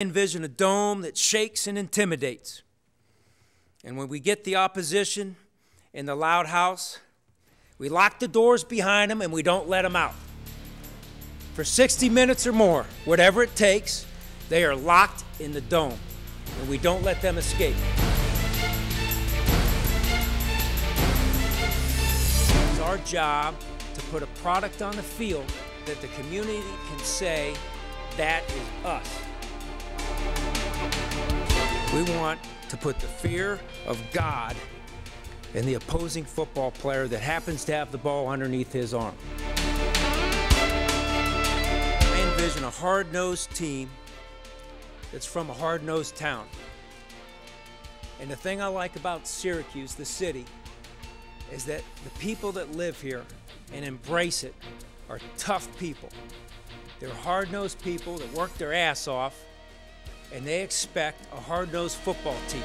envision a dome that shakes and intimidates. And when we get the opposition in the loud house, we lock the doors behind them and we don't let them out. For 60 minutes or more, whatever it takes, they are locked in the dome and we don't let them escape. It's our job to put a product on the field that the community can say, that is us. We want to put the fear of God in the opposing football player that happens to have the ball underneath his arm. I envision a hard-nosed team that's from a hard-nosed town. And the thing I like about Syracuse, the city, is that the people that live here and embrace it are tough people. They're hard-nosed people that work their ass off and they expect a hard-nosed football team.